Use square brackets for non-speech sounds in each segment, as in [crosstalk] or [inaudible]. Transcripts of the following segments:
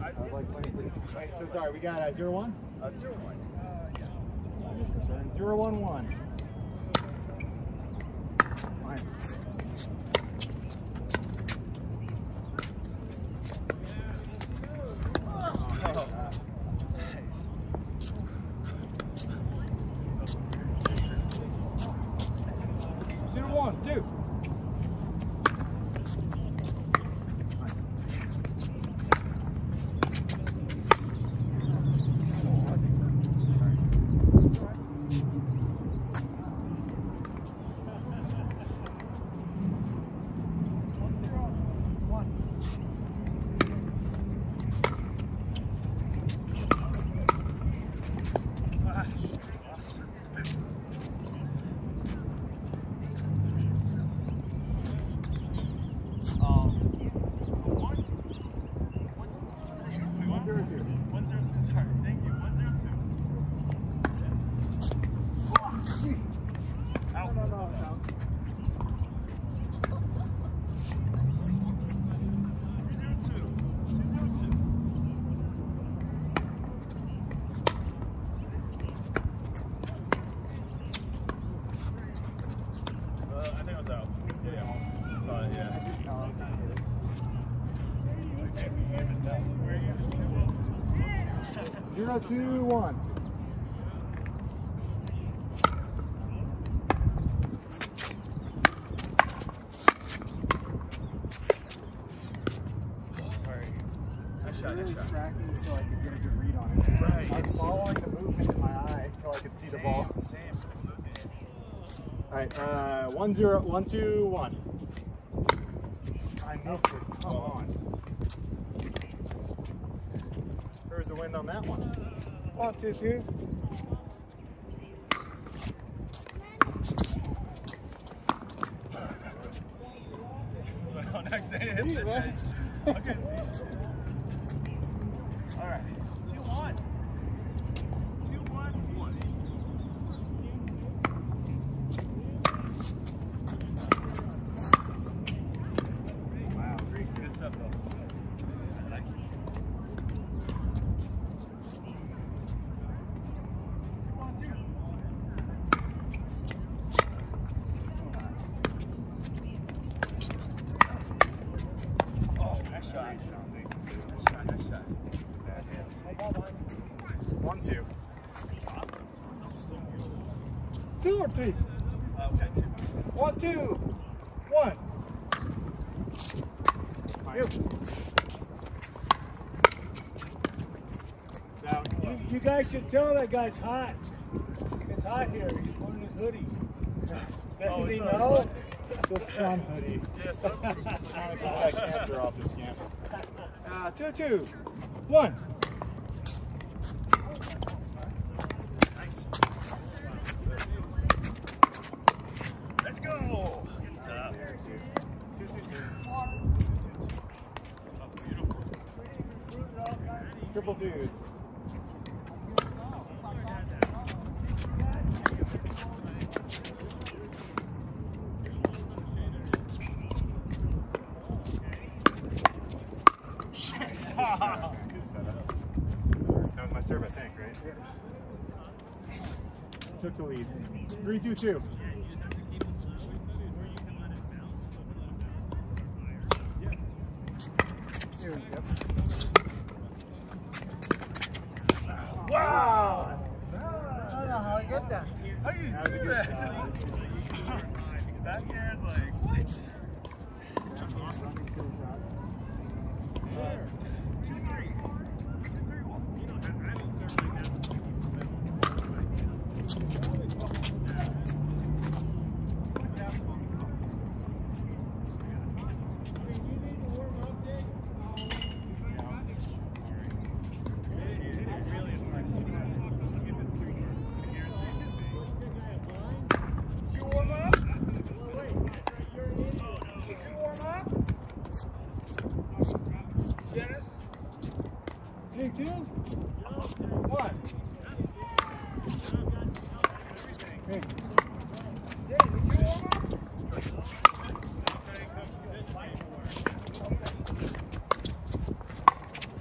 I was like pretty. Wait, so sorry. We got uh, zero one. uh, zero one. Uh, yeah. Turn zero one one. Fine. Oh, nice. Zero one two. Awesome. Um, one, one, One zero two. one zero two. Sorry, thank you. One zero two. Out. No, no, no, no. Two zero two. Two zero two. Uh, I think I was out. Yeah, I saw it. Yeah. Where are you? Zero two one. Sorry. Nice shot. Nice really tracking so I could get a good read on it. Right. I was following the movement in my eye so I could see the ball. Same, Same. So I'm losing it. All right, uh, one zero, one two one. I missed it. Come on. Where's the wind on that one? One two two. So next day hit See, this man. edge. See. All right. Two one. Two one one. Wow, great. Good stuff though. I like it. One, two. Oh, nice shot. Nice shot, nice shot. One two. Two or three. Okay, two. One two. One. You. You, you guys should tell that guy's hot. It's hot here. He's wearing his hoodie. [laughs] Doesn't Oh, he it's know? Not- the sun hoodie. Yeah, so Trying to get that cancer off his skin. Uh, two, two, one. Nice. Let's go. Good stuff. Two, two, two. Oh, beautiful. Triple twos. Good setup. That was my serve, I think, right? Took the lead. Three, two, two. Here we go. Wow. I don't know how I get that. How do you That was a do good that? shot. Backhand, like, what? That's awesome. Running shot. Two, three.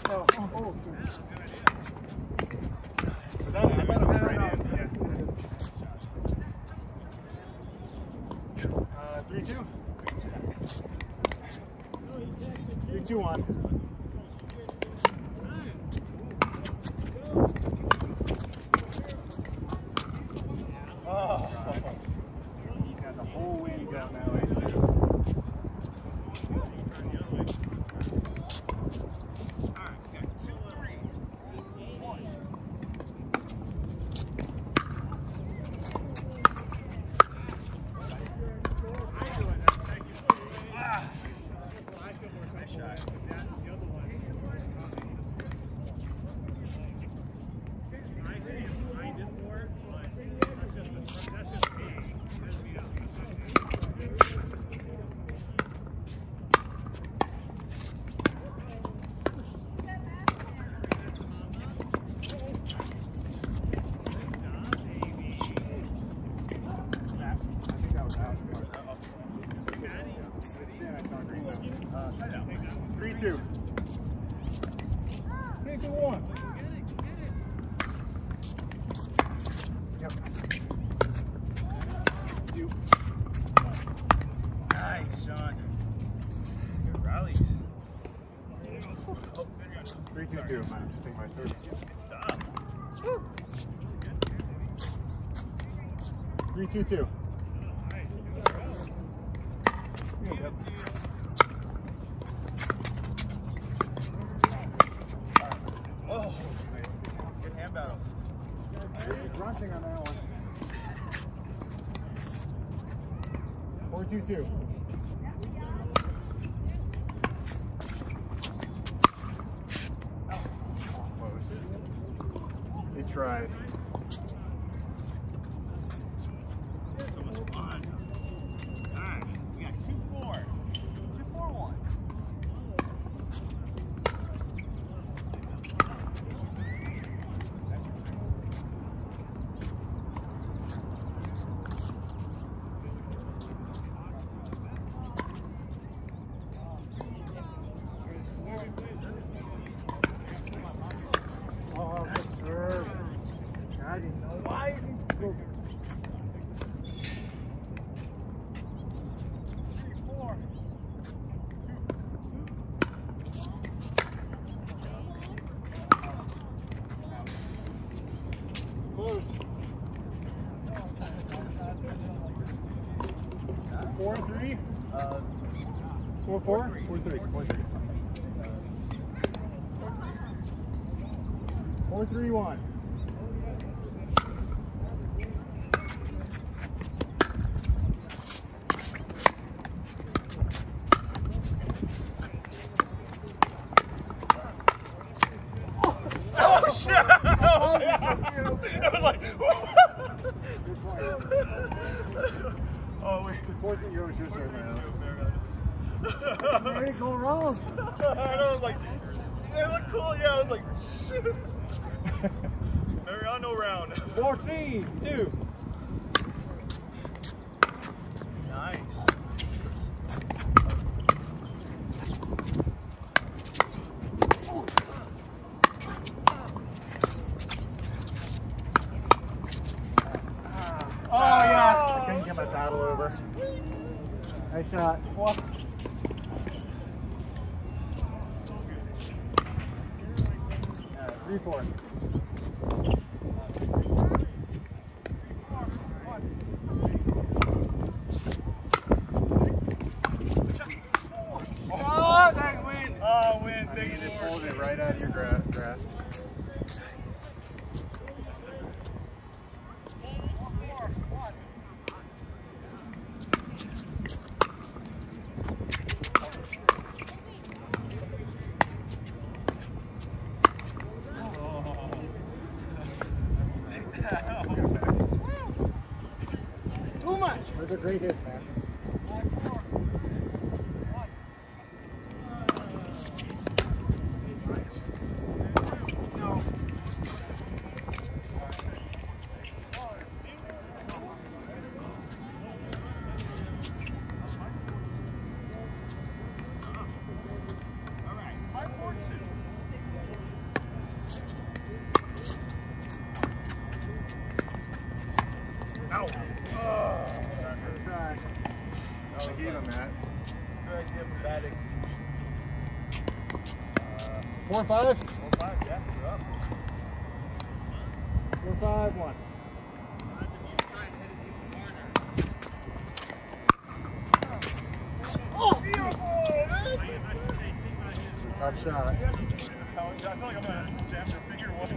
Oh, oh, oh. Two. Nice, Sean. Good rallies. Three two two. I think my serve. Good stuff. Three two two. Yep. Oh, good hand battle. Grunting on that one. Four two two. Close. They tried. So much fun. All right, we got two four. Two four one. Oh, good serve. I didn't know why he broke it. Close. Four three. Uh, Four four. Four three. Four three. Four three one. oh shit! [laughs] I was like, oh [laughs] wait. Four three. Yours. Your serve, man. Where did it go wrong? [laughs] I was like, it looked cool. Yeah, I was like, shit. [laughs] Mariano round. Four, three, two. Nice. Oh, yeah. Oh, I couldn't get my paddle over. Nice shot. What? Uh, three four. Oh, that win. Oh, win. I Thank mean, you. just hold it right out of your gra- grasp. Take that out. Too much. Those are great hits, man. No. All right, five, four, two. Ow. Oh, Good try. I gave him that. I gave him bad execution. Four five. Four, five, yeah, you're up. Four five one. Oh! Tough shot. I feel like I'm gonna jam their finger one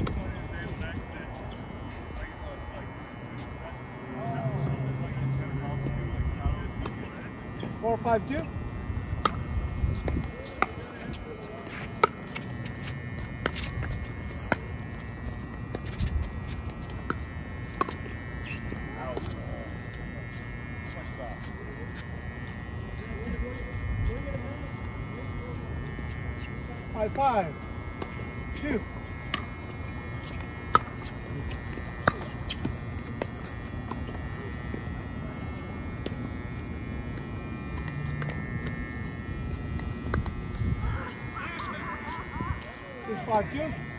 Four five two. Five five two. Five two.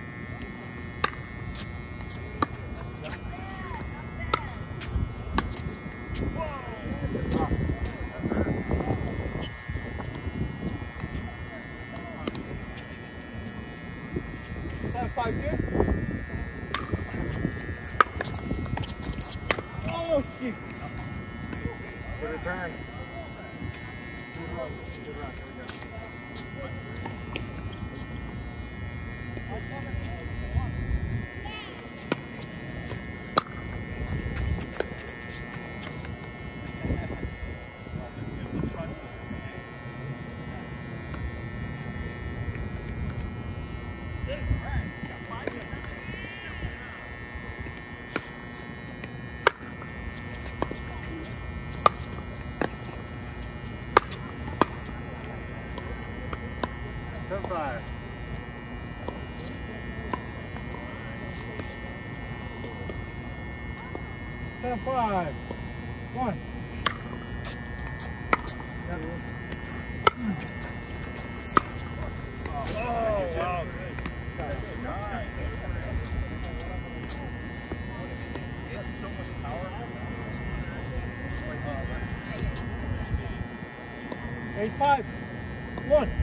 10, 5, 1. Eight, five, one.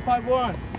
Ten five one.